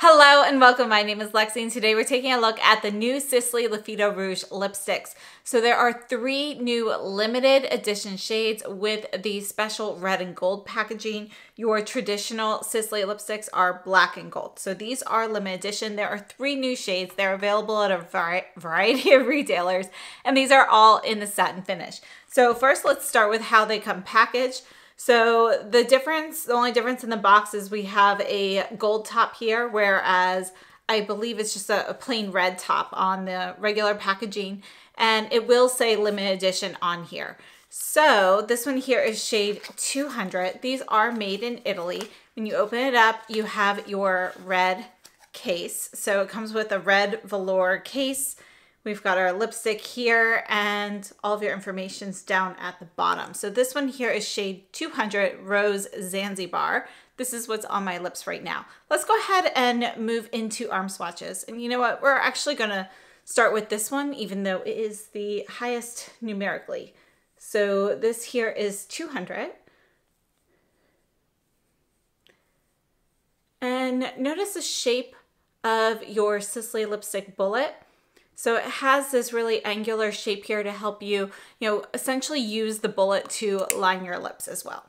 Hello and welcome. My name is Lexi and today we're taking a look at the new Sisley Le Phyto Rouge lipsticks. So there are three new limited edition shades with the special red and gold packaging. Your traditional Sisley lipsticks are black and gold. So these are limited edition. There are three new shades. They're available at a variety of retailers and these are all in the satin finish. So first let's start with how they come packaged. So the difference, the only difference in the box is we have a gold top here, whereas I believe it's just a, a, plain red top on the regular packaging. And it will say limited edition on here. So this one here is shade 200. These are made in Italy. When you open it up, you have your red case. So it comes with a red velour case We've got our lipstick here and all of your information's down at the bottom. So this one here is shade 200 Rose Zanzibar. This is what's on my lips right now. Let's go ahead and move into arm swatches. And you know what? We're actually gonna start with this one, even though it is the highest numerically. So this here is 200. And notice the shape of your Sisley lipstick bullet. So it has this really angular shape here to help you, you know, essentially use the bullet to line your lips as well.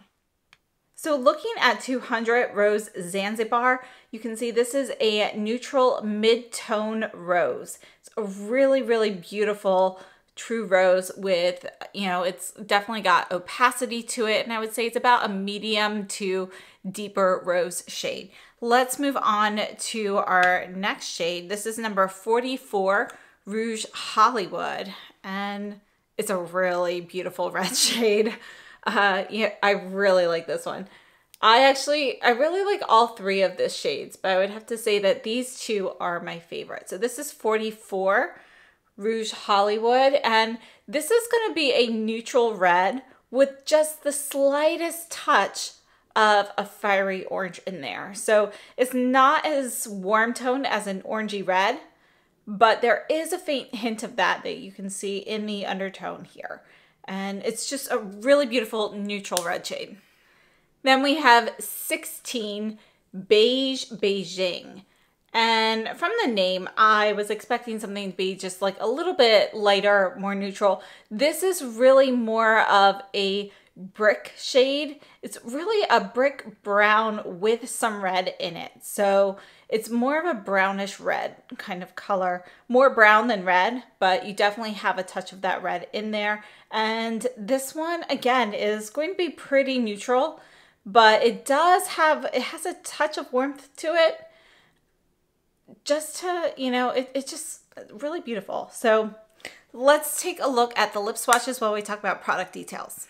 So looking at 200 Rose Zanzibar, you can see this is a neutral mid-tone rose. It's a really, really beautiful true rose with, you know, it's definitely got opacity to it. And I would say it's about a medium to deeper rose shade. Let's move on to our next shade. This is number 44 Rouge Hollywood. And it's a really beautiful red shade. Uh, yeah, I really like this one. I actually, I really like all three of this shades, but I would have to say that these two are my favorite. So this is 44 Rouge Hollywood, and this is going to be a neutral red with just the slightest touch of a fiery orange in there. So it's not as warm toned as an orangey red, but there is a faint hint of that that you can see in the undertone here. And it's just a really beautiful neutral red shade. Then we have 16 Beige Beijing. And from the name, I was expecting something to be just like a little bit lighter, more neutral. This is really more of a brick shade. It's really a brick brown with some red in it. So it's more of a brownish red kind of color, more brown than red, but you definitely have a touch of that red in there. And this one, again, is going to be pretty neutral, but it does have, it has a touch of warmth to it. Just to, you know, it, it's just really beautiful. So let's take a look at the lip swatches while we talk about product details.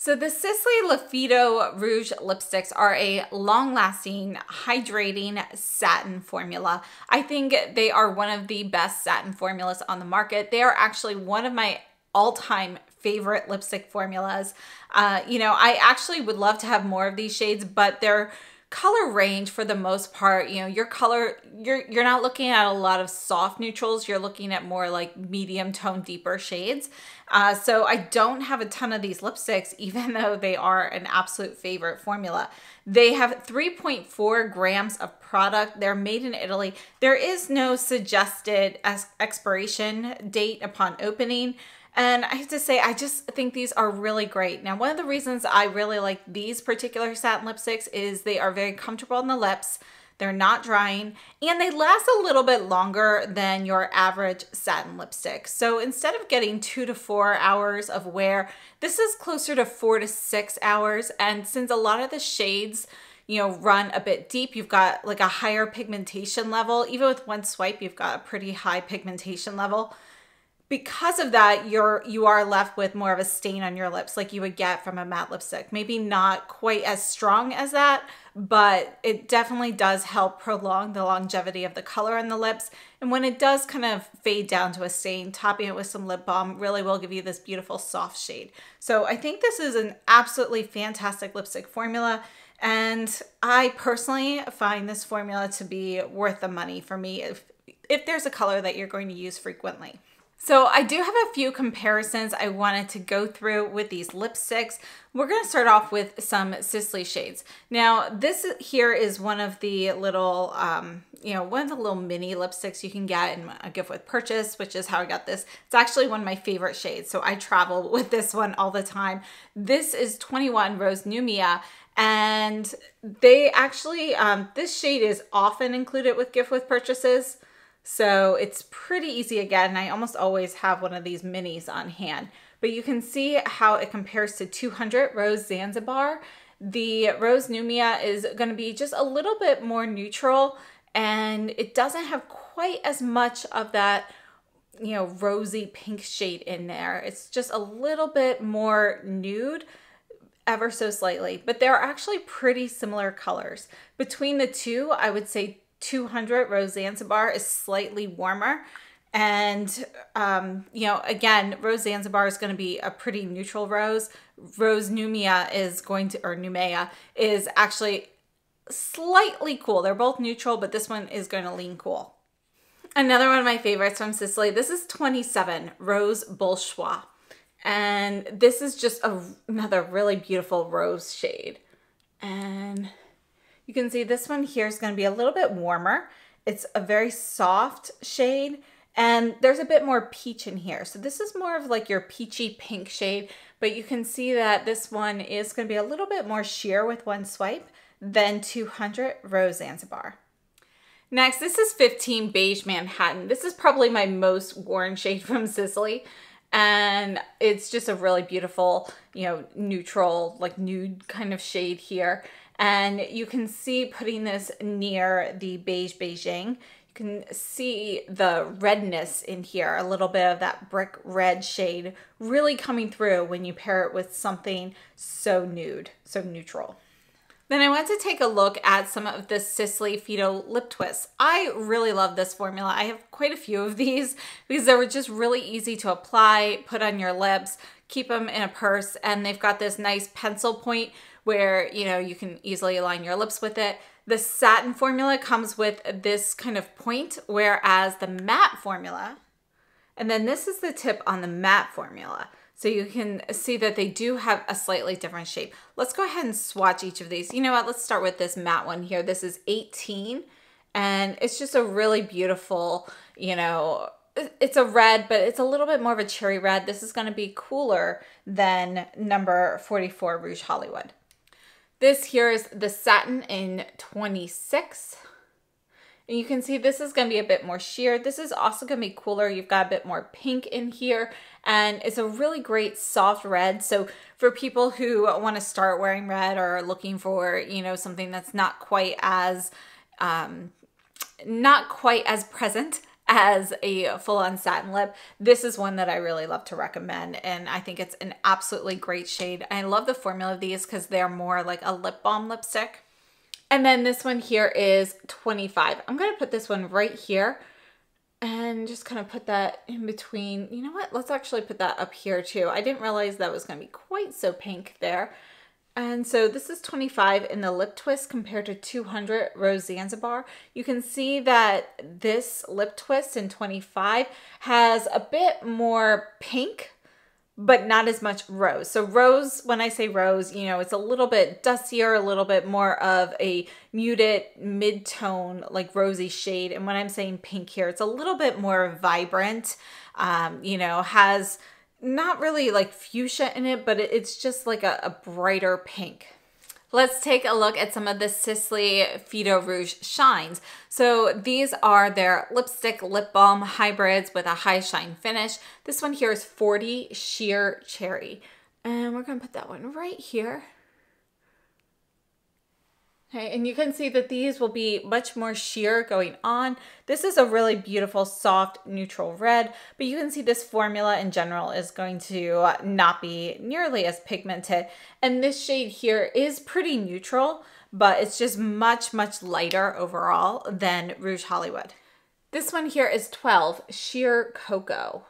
So the Sisley Le Phyto Rouge lipsticks are a long-lasting, hydrating satin formula. I think they are one of the best satin formulas on the market. They are actually one of my all-time favorite lipstick formulas. Uh, you know, I actually would love to have more of these shades, but they're color range for the most part you know your color you're you're not looking at a lot of soft neutrals. You're looking at more like medium tone deeper shades. Uh, so i don't have a ton of these lipsticks even though they are an absolute favorite formula. They have 3.4 grams of product. They're made in italy. There is no suggested expiration date upon opening and I have to say, I just think these are really great. Now, one of the reasons I really like these particular satin lipsticks is they are very comfortable on the lips. They're not drying and they last a little bit longer than your average satin lipstick. So instead of getting two to four hours of wear, this is closer to four to six hours. And since a lot of the shades, you know, run a bit deep, you've got like a higher pigmentation level. Even with one swipe, you've got a pretty high pigmentation level because of that, you're you are left with more of a stain on your lips like you would get from a matte lipstick. Maybe not quite as strong as that, but it definitely does help prolong the longevity of the color on the lips. And when it does kind of fade down to a stain, topping it with some lip balm really will give you this beautiful soft shade. So I think this is an absolutely fantastic lipstick formula. And I personally find this formula to be worth the money for me if, if there's a color that you're going to use frequently. So I do have a few comparisons I wanted to go through with these lipsticks. We're going to start off with some Sisley shades. Now this here is one of the little, um, you know, one of the little mini lipsticks you can get in a gift with purchase, which is how I got this. It's actually one of my favorite shades. So I travel with this one all the time. This is 21 Rose Noumea and they actually, um, this shade is often included with gift with purchases. So it's pretty easy again. I almost always have one of these minis on hand, but you can see how it compares to 200 Rose Zanzibar. The Rose Noumea is gonna be just a little bit more neutral and it doesn't have quite as much of that you know, rosy pink shade in there. It's just a little bit more nude ever so slightly, but they're actually pretty similar colors. Between the two, I would say 200 Rose Zanzibar is slightly warmer. And, um, you know, again, Rose Zanzibar is going to be a pretty neutral rose. Rose Noumea is going to, or Noumea is actually slightly cool. They're both neutral, but this one is going to lean cool. Another one of my favorites from Sisley. This is 27 Rose Bourgeois. And this is just a, another really beautiful rose shade. And you can see this one here is going to be a little bit warmer. It's a very soft shade and there's a bit more peach in here. So this is more of like your peachy pink shade, but you can see that this one is going to be a little bit more sheer with one swipe than 200 Rose Zanzibar. Next, this is 15 Beige Manhattan. This is probably my most worn shade from Sisley. And it's just a really beautiful, you know, neutral, like nude kind of shade here. And you can see putting this near the beige Beijing, you can see the redness in here, a little bit of that brick red shade really coming through when you pair it with something so nude, so neutral. Then I went to take a look at some of the Sisley Phyto lip twists. I really love this formula. I have quite a few of these because they were just really easy to apply, put on your lips, keep them in a purse, and they've got this nice pencil point where, you know, you can easily align your lips with it. The satin formula comes with this kind of point, whereas the matte formula, and then this is the tip on the matte formula. So you can see that they do have a slightly different shape. Let's go ahead and swatch each of these. You know what, let's start with this matte one here. This is 18 and it's just a really beautiful, you know, it's a red, but it's a little bit more of a cherry red. This is gonna be cooler than number 44 Rouge Hollywood. This here is the satin in 26. And you can see this is going to be a bit more sheer. This is also going to be cooler. You've got a bit more pink in here and it's a really great soft red. So for people who want to start wearing red or looking for, you know, something that's not quite as, um, not quite as present as a full-on satin lip. This is one that I really love to recommend and I think it's an absolutely great shade. I love the formula of these because they're more like a lip balm lipstick. And then this one here is 25. I'm going to put this one right here and just kind of put that in between. You know what? Let's actually put that up here too. I didn't realize that was going to be quite so pink there. And so this is 25 in the lip twist compared to 200 Rose Zanzibar. You can see that this lip twist in 25 has a bit more pink, but not as much rose. So rose, when I say rose, you know, it's a little bit dustier, a little bit more of a muted mid-tone, like rosy shade. And when I'm saying pink here, it's a little bit more vibrant, um, you know, has not really like fuchsia in it, but it's just like a, a brighter pink. Let's take a look at some of the Sisley Phyto Rouge Shines. So these are their lipstick lip balm hybrids with a high shine finish. This one here is 40 Sheer Cherry. And we're gonna put that one right here. Okay, and you can see that these will be much more sheer going on. This is a really beautiful, soft, neutral red, but you can see this formula in general is going to not be nearly as pigmented. And this shade here is pretty neutral, but it's just much, much lighter overall than Rouge Hollywood. This one here is 12, Sheer Cocoa.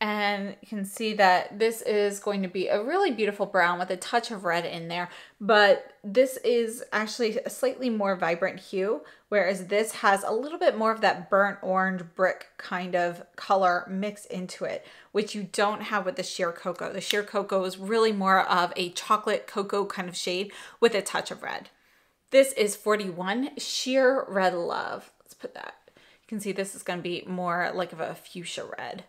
And you can see that this is going to be a really beautiful brown with a touch of red in there. But this is actually a slightly more vibrant hue whereas this has a little bit more of that burnt orange brick kind of color mixed into it which you don't have with the sheer cocoa. The sheer cocoa is really more of a chocolate cocoa kind of shade with a touch of red. This is 41 sheer red love. Let's put that. You can see this is going to be more like of a fuchsia red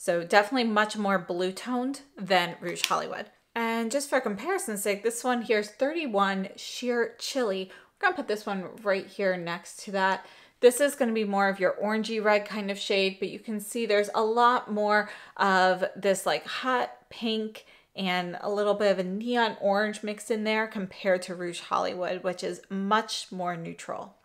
so definitely much more blue toned than Rouge Hollywood. And just for comparison's sake, this one here is 31 Sheer Chili. We're gonna put this one right here next to that. This is gonna be more of your orangey red kind of shade, but you can see there's a lot more of this like hot pink and a little bit of a neon orange mixed in there compared to Rouge Hollywood, which is much more neutral.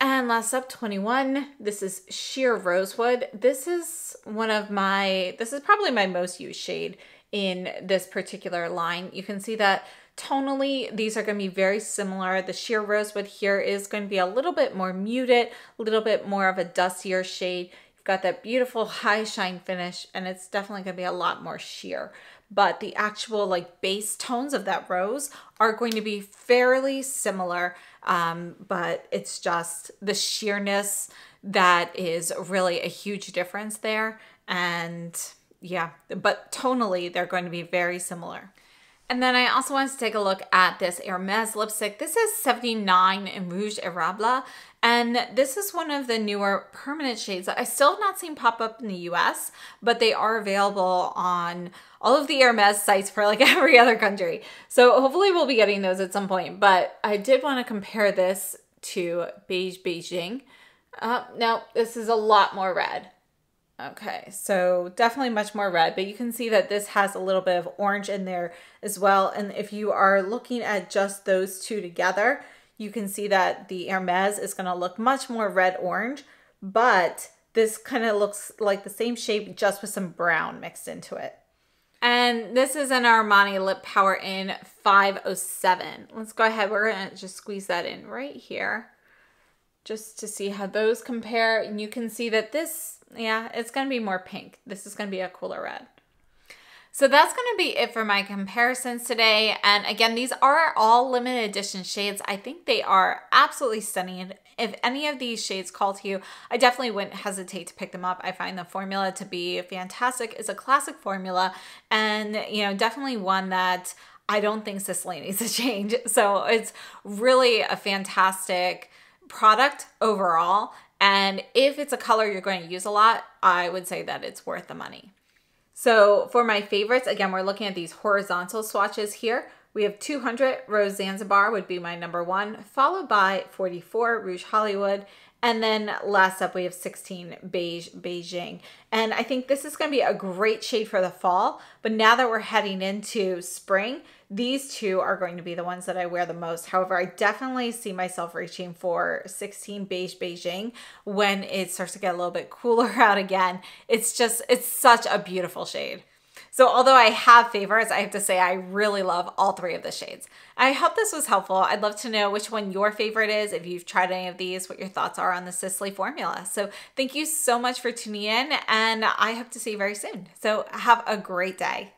And last up, 21. This is Sheer Rosewood. This is one of my, this is probably my most used shade in this particular line. You can see that tonally, these are going to be very similar. The Sheer Rosewood here is going to be a little bit more muted, a little bit more of a dustier shade. Got that beautiful high shine finish, and it's definitely going to be a lot more sheer but the actual like base tones of that rose are going to be fairly similar. Um, but it's just the sheerness that is really a huge difference there. And yeah, but tonally, they're going to be very similar. And then I also wanted to take a look at this Hermes lipstick. This is 79 in Rouge Érable. And this is one of the newer permanent shades that I still have not seen pop up in the US, but they are available on all of the Hermes sites for like every other country. So hopefully we'll be getting those at some point. But I did want to compare this to Beige Beijing. Uh, no, this is a lot more red. Okay, so definitely much more red, but you can see that this has a little bit of orange in there as well. And if you are looking at just those two together, you can see that the Hermes is gonna look much more red-orange, but this kind of looks like the same shape just with some brown mixed into it. And this is an Armani Lip Power in 507. Let's go ahead, we're gonna just squeeze that in right here just to see how those compare. And you can see that this, yeah, it's going to be more pink. This is going to be a cooler red. So that's going to be it for my comparisons today. And again, these are all limited edition shades. I think they are absolutely stunning. If any of these shades call to you, I definitely wouldn't hesitate to pick them up. I find the formula to be fantastic. It's a classic formula and, you know, definitely one that I don't think Sisley needs to change. So it's really a fantastic product overall. And if it's a color you're going to use a lot, I would say that it's worth the money. So for my favorites, again, we're looking at these horizontal swatches here. We have 200 Rose Zanzibar would be my number one, followed by 44 Rouge Hollywood, and then last up, we have 16 Beige Beijing. And I think this is going to be a great shade for the fall. But now that we're heading into spring, these two are going to be the ones that I wear the most. However, I definitely see myself reaching for 16 Beige Beijing when it starts to get a little bit cooler out again. It's just, it's such a beautiful shade. So although I have favorites, I have to say I really love all three of the shades. I hope this was helpful. I'd love to know which one your favorite is, if you've tried any of these, what your thoughts are on the Sisley formula. So thank you so much for tuning in and I hope to see you very soon. So have a great day.